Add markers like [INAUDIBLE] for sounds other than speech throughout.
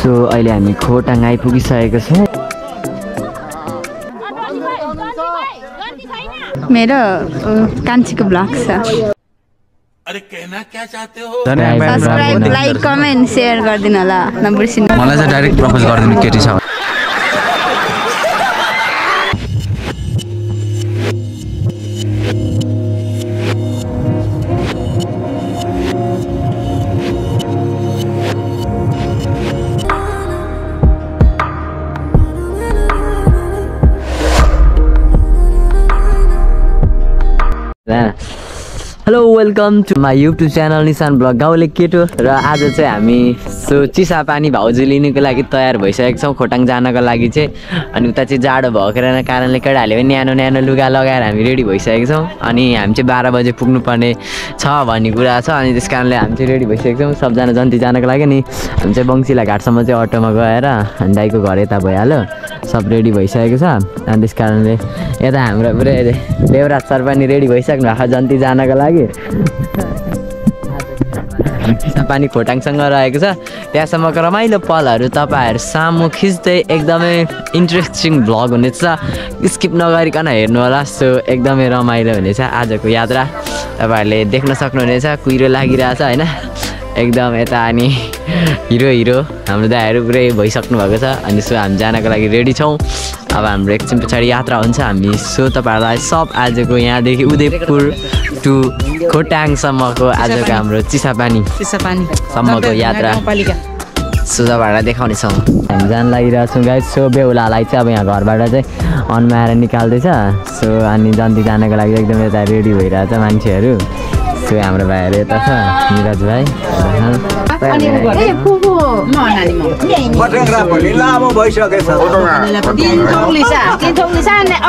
So अहिले हामी खोटाङ आइपुगिसकेको छौँ। मेरो कान्छीको ब्लग छ। सब्सक्राइब लाइक कमेन्ट सेयर गरिदिनु होला। नबिर्सिनु मलाई चाहिँ डाइरेक्ट प्रपोज गरिदिनु केटी छ welcome to my YouTube channel Nishan blog गाउँले केटो र आज चाहिँ हामी सो चिसा पानी भाउजू लिनुको लागि तयार भइसकेको छौँ खोटाङ जानको लागि चाहिँ। अनि उता चाहिँ जाडो भएको कारणले केटाहरूले पनि न्यानो न्यानो लुगा लगाएर हामी रेडी भइसकेको छौँ। अनि हामी चाहिँ बाह्र बजे पुग्नुपर्ने छ भन्ने कुरा छ अनि त्यस कारणले हामी चाहिँ रेडी भइसकेको छौँ। सबजना जन्ती जानको लागि नि हामी चाहिँ बङ्सिला घाटसम्म चाहिँ अटोमा गएर अनि दाइको घर यता भइहाल्यो। सब रेडी भइसकेको छ। अनि त्यस कारणले यता हाम्रो पुरै देवराज सर पनि रेडी भइसक्नु भएको जन्ती जानको लागि। पानी खोटाङसँग रहेको छ। त्यहाँसम्मको रमाइलो पलहरू तपाईँहरू सामु खिच्दै एकदमै इन्ट्रेस्टिङ भ्लग हुनेछ। स्किप नगरिकन हेर्नु होला सो एकदमै रमाइलो हुनेछ आजको यात्रा। तपाईँहरूले देख्न सक्नुहुनेछ कुहिरो लागिरहेछ होइन? एकदम यता अनि हिरो हिरो हाम्रो दाइहरू पुरै भइसक्नु भएको छ। अनि सो हामी जानको लागि रेडी छौँ। अब हाम्रो एकछिन पछाडि यात्रा हुन्छ। हामी सो तपाईँहरूलाई सब आजको यहाँदेखि उदयपुर टु खोटाङसम्मको आजको हाम्रो चिसापानी। सम्मको यात्रा। सो तपाईँहरूलाई देखाउनेछौँ। हामी जान लागिरहेको छौँ गाई सो बेहुलालाई चाहिँ अब यहाँ घरबाट चाहिँ अन्माएर निकाल्दैछ। सो अनि जन्ती जानको लागि एकदम यता रेडी भइरहेछ मान्छेहरू। सो हाम्रो भाइहरू यता छ निरज भाइ।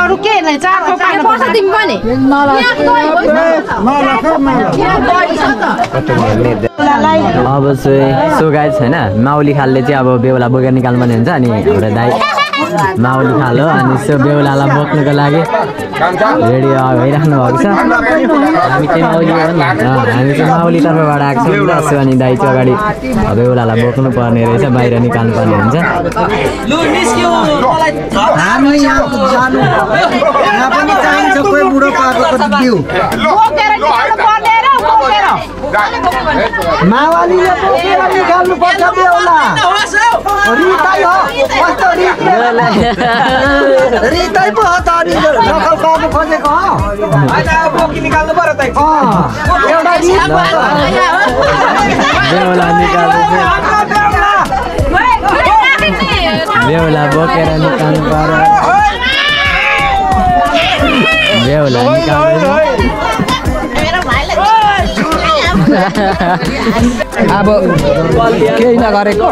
अरू के अब चाहिँ सो गाई छैन माउली खालले चाहिँ अब बेहुला बोकेर निकाल्नुपर्ने हुन्छ अनि हाम्रो दाइ माउली खाल हो अनि सो बेहुलालाई बोक्नुको लागि रेडी भइराख्नु भएको छ हामी चाहिँ माउली हो नि हामी चाहिँ माउली तर्फबाट आएको छौँ अनि दाइ चाहिँ अगाडि बेहुलालाई बोक्नु पर्ने रहेछ बाहिर निकाल्नु पर्ने हुन्छ हामी बिउ बोकेर निकाल्नु निकाल्नु पर्छ बेहुला। रितै हो कस्तो रित? रितै पो हो त अनि नकल पार्नु खोजेको एउटा बेहुला बोकेर निकाल्नु पर्यो। बेहुला निकाल्दैछ अब केही नगरेको?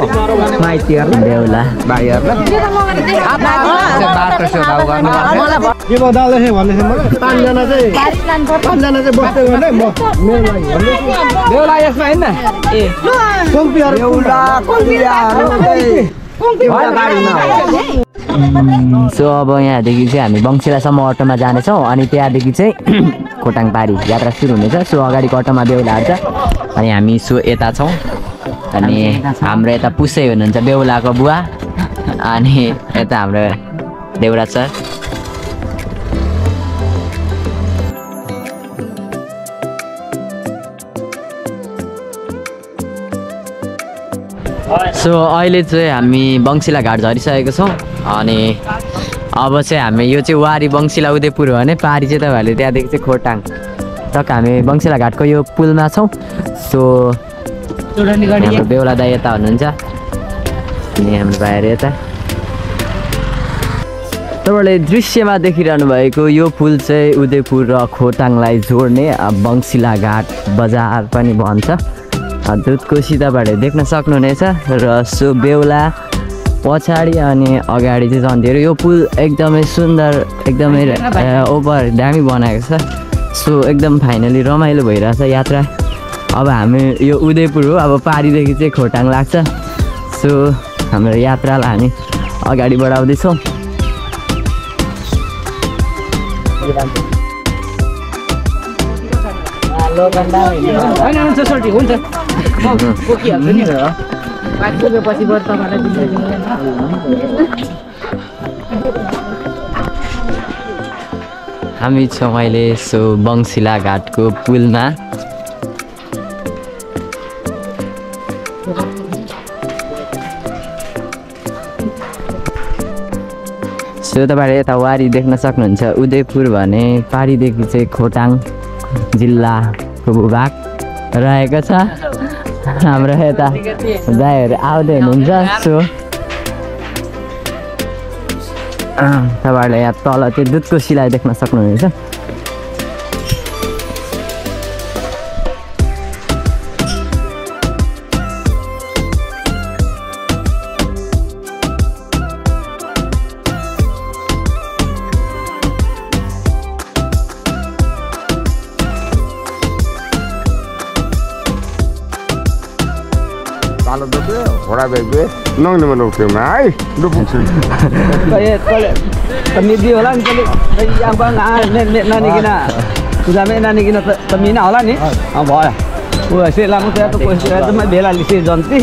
माइती हेर्नु बेहुला भाइहरूलाई सो अब यहाँदेखि चाहिँ हामी बङ्सिलासम्म अटोमा जानेछौँ अनि त्यहाँदेखि चाहिँ खोटाङ पारी यात्रा सुरु हुनेछ। सो अगाडिको अटोमा बेहुलाहरू छ अनि हामी सो यता छौँ। अनि हाम्रो यता पुसै हुनुहुन्छ बेहुलाको बुवा। अनि यता हाम्रो देउरा सर। सो अहिले चाहिँ हामी बङ्सिला घाट झरिसकेको छौँ। अनि अब चाहिँ हामी यो चाहिँ वारी बङ्सिला उदयपुर हो भने पारी चाहिँ तपाईँहरूले त्यहाँदेखि चाहिँ खोटाङ टक्क हामी बङ्सिला घाटको यो पुलमा छौँ। सो बेहुला दाई यता हुनुहुन्छ। अनि हाम्रो भाइहरू यता। तपाईँहरूले दृश्यमा देखिरहनु भएको यो पुल चाहिँ उदयपुर र खोटाङलाई जोड्ने बङ्सिला घाट बजार पनि भन्छ। दुधकोसी तपाईँहरूले देख्न सक्नुहुनेछ। र सो बेहुला पछाडि अनि अगाडि चाहिँ जन्तीहरू यो पुल एकदमै सुन्दर एकदमै ओभर दामी बनाएको छ। सो एकदम फाइनली रमाइलो भइरहेछ यात्रा। अब हामी यो उदयपुर हो अब पारिदेखि चाहिँ खोटाङ लाग्छ। सो हाम्रो यात्रालाई हामी अगाडि बढाउँदैछौँ। हुन्छ [LAUGHS] बरु तपाईँलाई हामी छौँ अहिले सो बङ्सिला घाटको पुलमा। सो तपाईँले यता वारी देख्न सक्नुहुन्छ उदयपुर भने पारीदेखि चाहिँ खोटाङ जिल्लाको भूभाग रहेको छ। हाम्रो यता दाईहरू आउँदै हुनुहुन्छ। सो तपाईँहरूले यहाँ तल त्यो दुधको सिलाइ देख्न सक्नुहुनेछ। Dobe, ora bebe, nong ni mana uke mai, do puksi. तमिदी होला नि तैँले अब नानीकन पूजामै नानीकन त तमिना होला नि अँ भयो ऊ यसै लामो त पैसा जम्मै भेला लिसे जन्ती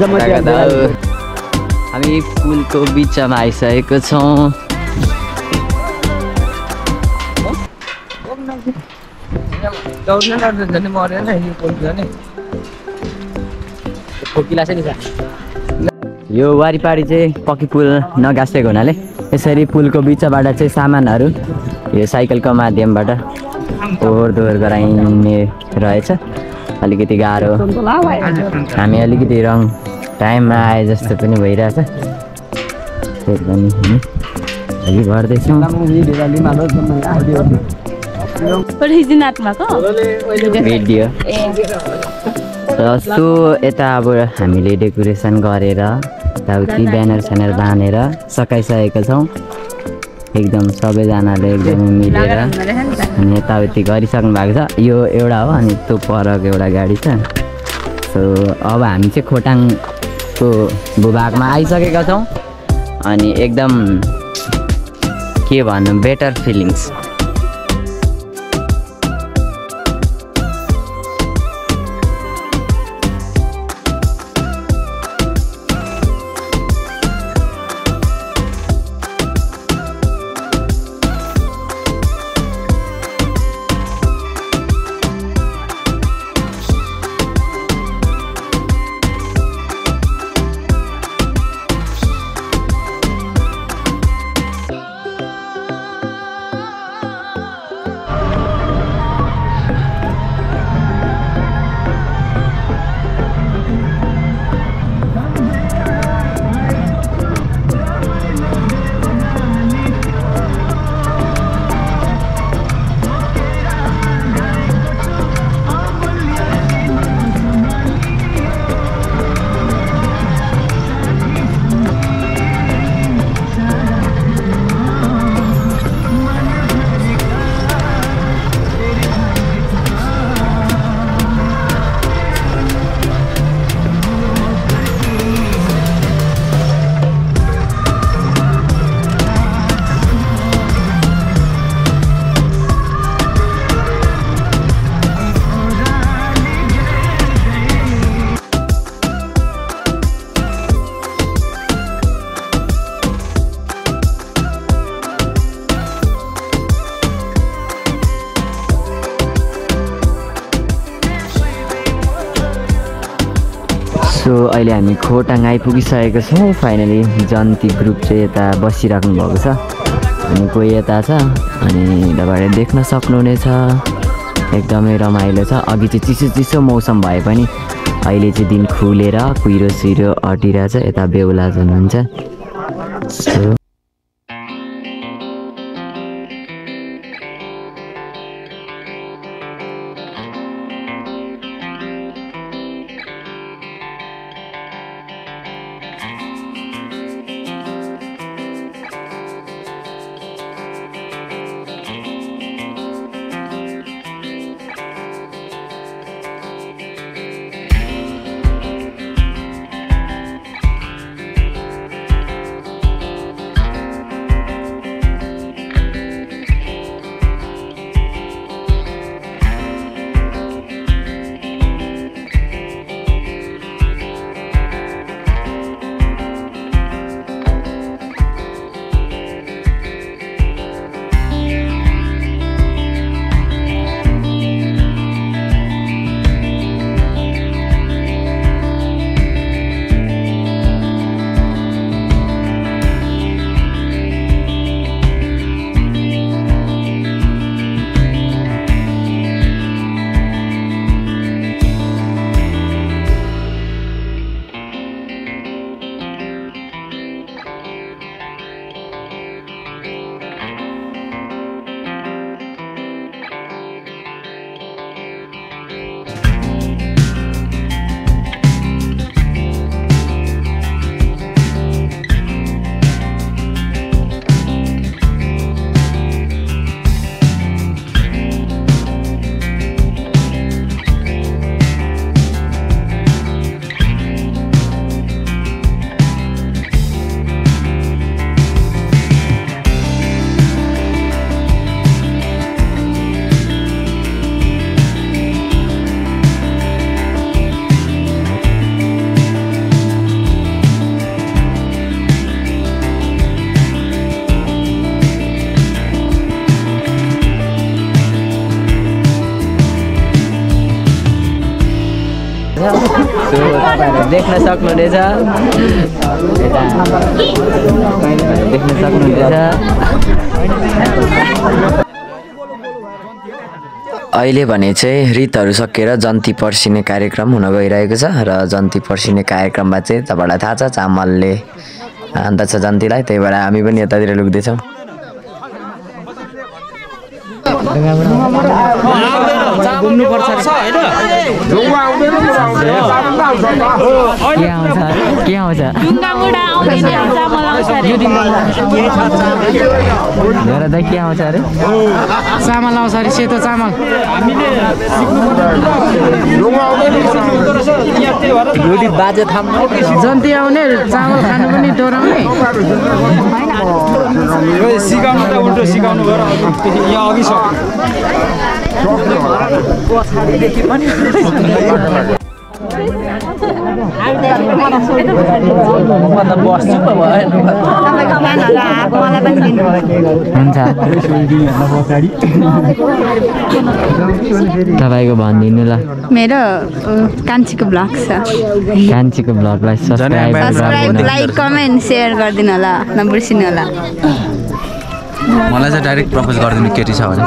जम्मै हामी पुलको बिचमा आइसकेको छौँ दौड्न नर्छ नि मरेन नि पोल्छ नि खोकिला छ नि यो वारिपारी चाहिँ पक्की पुल नगाँसेको हुनाले यसरी पुलको बिचबाट चाहिँ सामानहरू यो साइकलको माध्यमबाट ओहोर दोहोर गराइने रहेछ। अलिकति गाह्रो। हामी अलिकति रङ टाइममा आए जस्तो पनि भइरहेछ। हामी परिजिनात्माको भिडियो। र सो यता अब हामीले डेकोरेसन गरेर यताउति ब्यानर स्यानर बाँधेर सकाइसकेका छौँ। एकदम सबैजनाले एकदमै मिलेर अनि यताउति गरिसक्नु भएको छ। यो एउटा हो अनि त्यो परको एउटा गाडी छ। सो अब हामी चाहिँ खोटाङको भूभागमा आइसकेका छौँ। अनि एकदम के भन्नु बेटर फिलिङ्स अहिले हामी खोटाङ आइपुगिसकेको छौँ। फाइनली जन्ती ग्रुप चाहिँ यता बसिराख्नु भएको छ। अनि कोही यता छ अनि तपाईँहरूले देख्न सक्नुहुनेछ। एकदमै रमाइलो छ। अघि चाहिँ चिसो चिसो मौसम भए पनि अहिले चाहिँ दिन खुलेर कुहिरो सुइरो अटिरहेछ। यता बेहुला हुनुहुन्छ। देख्न सक्नुहुनेछ। देख्न सक्नुहुनेछ। अहिले भने चाहिँ रितहरू सकिएर जन्ती पर्सिने कार्यक्रम हुन गइरहेको छ र जन्ती पर्सिने कार्यक्रममा चाहिँ तपाईँलाई थाहा छ चामलले हान्दछ जन्तीलाई त्यही भएर हामी पनि यतातिर लुक्दैछौँ। त। के आउँछ? के आउँछ? हेर त के आउँछ अरे। चामल आउँछ अरे सेतो चामल। जन्ती आउने चामल खानु पनि डोराउने सिकाउनु त उल्टो सिकाउनु गएर यहाँ अघि तपाईँको प्यानहरू आएको मलाई पनि दिनु हुन्छ तपाईँको भनिदिनु ल। मेरो कान्छीको ब्लग छ। कान्छीको ब्लगलाई subscribe subscribe like comment share गरिदिनु होला। नबिर्सिनु होला। मलाई चाहिँ डाइरेक्ट प्रपोज गरिदिनु केटी छ भने।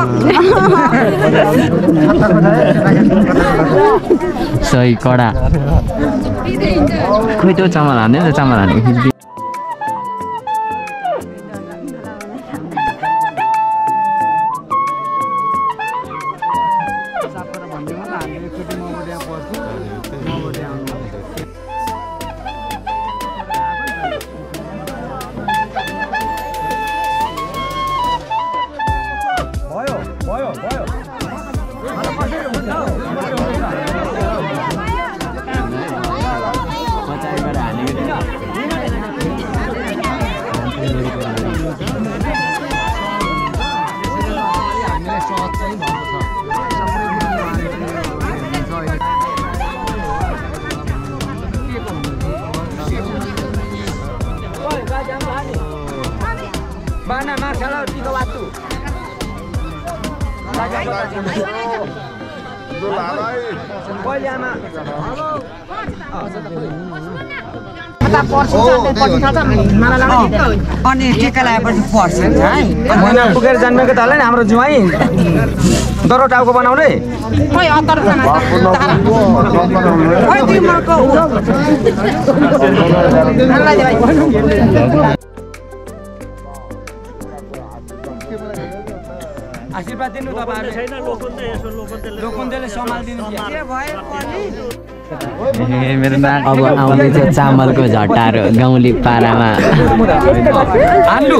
सही कडा। खोइ त्यो चामल हान्ने त चामल हान्ने अनि टिका लगाएपछि पर्छ है? महिना पुगेर जन्मेको त होला नि हाम्रो जुवाई दरो टाउको बनाउने आशीर्वाद दिनु तपाईँहरूले लोखुन्देले सम्हालिदिनु अब आउँदैछ चामलको झट्टाहरू गाउँले पारामा। आलु।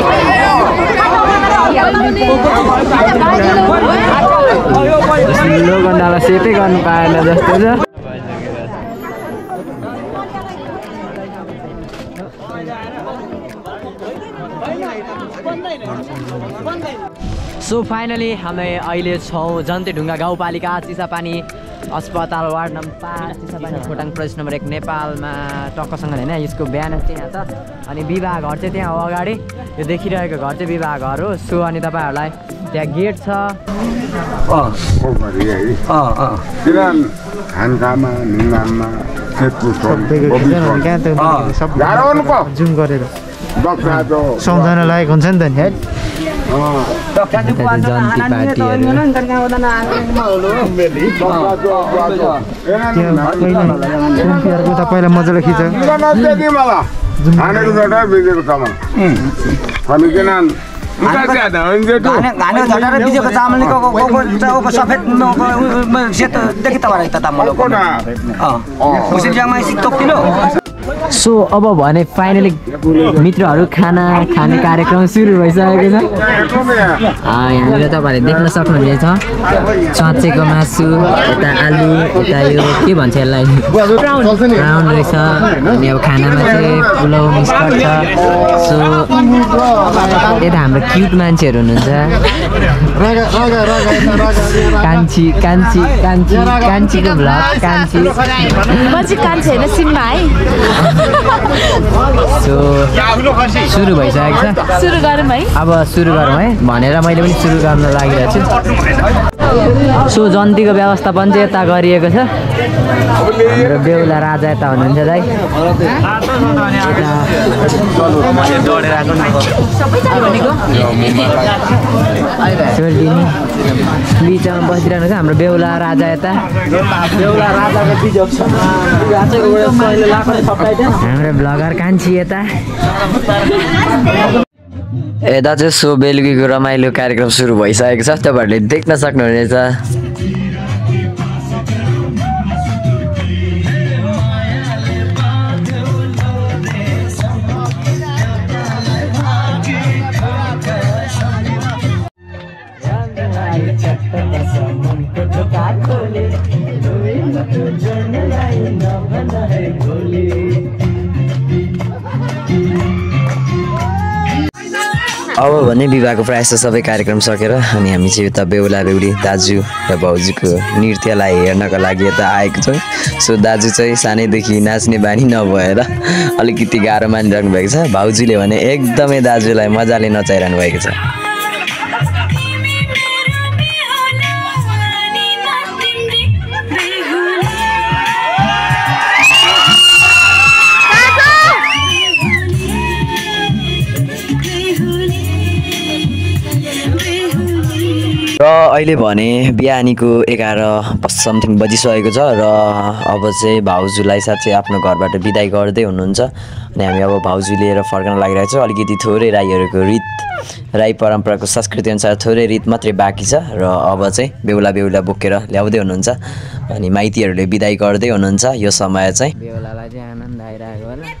सेटै गर्नु पाएन जस्तो छ सो फाइनली हामी अहिले छौँ जन्ते ढुङ्गा गाउँपालिका चिसापानी अस्पताल वार्ड नम्बर पाँच चिसापानी खोटाङ प्रदेश नम्बर एक नेपालमा टक्कसँग होइन यसको बिहान त्यहाँ छ। अनि विवाह घर चाहिँ त्यहाँ हो अगाडि। यो देखिरहेको घर चाहिँ विवाह घर हो सो अनि तपाईँहरूलाई त्यहाँ गेट छ। जुम गरेर। सम्झना लागेको हुन्छ नि त नि है पहिला कुम्पिहरूको त पहिला मजाले खिच सफेद सेतो देखि तपाईँलाई त किलो सो अब भने फाइनली मित्रहरू खाना खाने कार्यक्रम सुरु भइसकेको छ। यहाँनिर तपाईँहरूले देख्न सक्नुहुनेछ। चँचेको मासु यता आलु यता यो के भन्छ यसलाई? ब्राउन रहेछ। अनि अब खानामा चाहिँ पुलाउ मिस्कट छ सो यता हाम्रो क्युट मान्छेहरू हुनुहुन्छ। कान्छी कान्छी कान्छी कान्छीको भ्लग कान्छी। कान्छे होइन सिम्बा है। सो सुरु भइसकेको छ। सुरु गरौँ है। अब सुरु गरौँ है भनेर मैले पनि सुरु गर्न लागिरहेको छु। सो जन्तीको व्यवस्थापन चाहिँ यता गरिएको छ। हाम्रो बेहुला राजा यता हुनुहुन्छ दाइ। बिचमा बसिरहनु छ हाम्रो बेहुला राजा यता। हाम्रो भ्लगर कान्छी यता। यता चाहिँ सो बेलुकीको रमाइलो कार्यक्रम सुरु भइसकेको छ। तपाईँहरूले देख्न सक्नुहुनेछ। अब भने विवाहको प्रायः जस्तो सबै कार्यक्रम सकेर अनि हामी चाहिँ उता बेहुला बेहुली दाजु र भाउजूको नृत्यलाई हेर्नको लागि यता आएको छौँ। सो दाजु चाहिँ सानैदेखि नाच्ने बानी नभएर अलिकति गाह्रो मानिरहनु भएको छ। भाउजूले भने एकदमै दाजुलाई मजाले नचाइरहनु भएको छ। अहिले भने बिहानीको एघार समथिङ बजिसकेको छ र अब चाहिँ भाउजूलाई साँच्चै आफ्नो घरबाट बिदाई गर्दै हुनुहुन्छ। अनि हामी अब भाउजू लिएर फर्कन लागिरहेको छौँ। अलिकति थोरै राईहरूको रित राई परम्पराको संस्कृति अनुसार थोरै रित मात्रै बाँकी छ र अब चाहिँ बेहुला बेहुला बोकेर ल्याउँदै हुनुहुन्छ। अनि माइतीहरूले बिदाई गर्दै हुनुहुन्छ। यो समय चाहिँ बेहुलालाई चाहिँ आनन्द आइरहेको होला।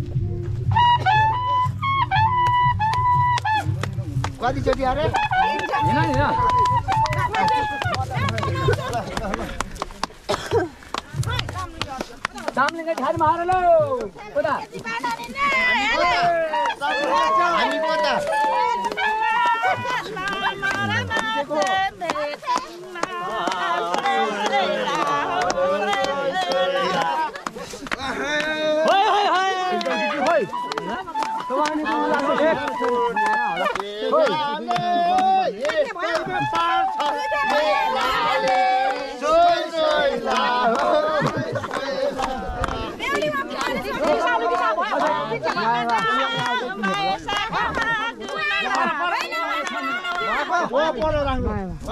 कतिचोटि अरे भाइ भाइ अब छैन खोइ जन्ती खोइ भरा फोन गर्छु है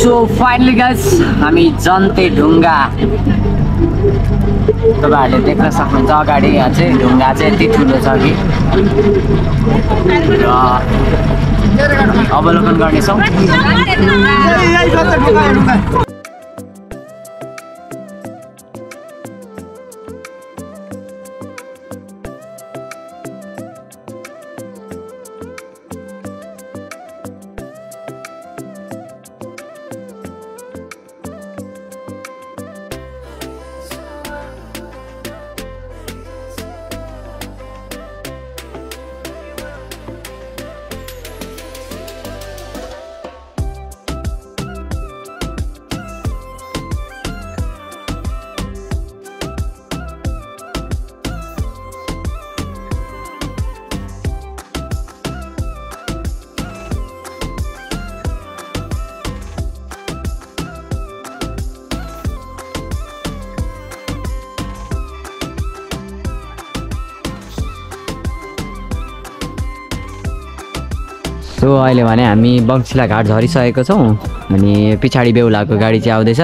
सो फाइनली गाइस हामी जन्ते ढुङ्गा। तपाईँहरूले देख्न सक्नुहुन्छ अगाडि यहाँ चाहिँ ढुङ्गा चाहिँ यति ठुलो छ कि। र अवलोकन गर्नेछौँ। सो अहिले भने हामी बङ्सिला घाट झरिसकेको छौँ। अनि पछाडि बेहुलाको गाडी चाहिँ आउँदैछ।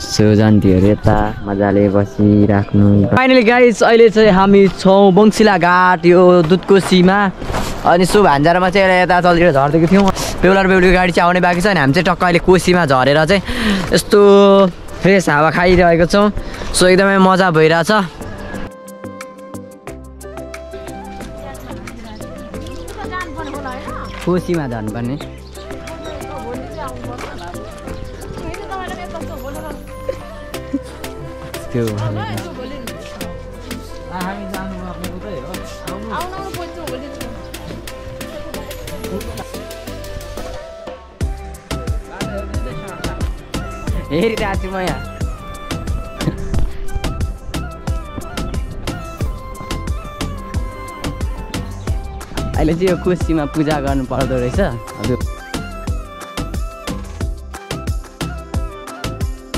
सो जन्तीहरू यता मजाले बसिराख्नु। फाइनली गाइस अहिले चाहिँ हामी छौँ बङ्सिला घाट यो दुधकोसीमा अनि सो भान्जारामा चाहिँ यता चलतिर झर्देको थियौँ। बेहुला र बेहुलीको गाडी चाहिँ आउने बाँकी छ अनि हामी चाहिँ टक्क अहिले कोसीमा झरेर चाहिँ यस्तो फ्रेस हावा खाइरहेको छौँ। सो एकदमै मजा भइरहेछ। कोसीमा झर्नुपर्ने त्यो हेरिरहेको छु म यहाँ। अहिले चाहिँ यो कोसीमा पूजा गर्नु पर्दो रहेछ। हजुर।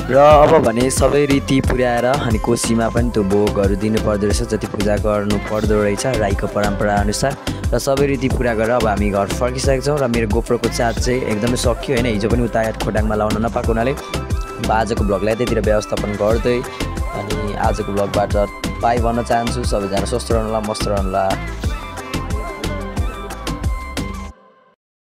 र अब भने सबै रीति पुर्याएर अनि कोसीमा पनि त्यो भोगहरू दिनु पर्दो रहेछ जति पूजा गर्नु पर्दो रहेछ राईको परम्परा अनुसार। र सबै रीति पुरा गरेर अब हामी घर फर्किसकेको छौँ र मेरो गोप्रोको चार्ज चाहिँ एकदमै सकियो होइन हिजो पनि उता खोटाङमा लाउन नपाएको हुनाले। अब आजको भ्लगलाई त्यतिर व्यवस्थापन गर्दै अनि आजको भ्लगबाट बाई भन्न चाहन्छु सबैजना स्वस्थ रहनुहोला मस्त रहनुहोला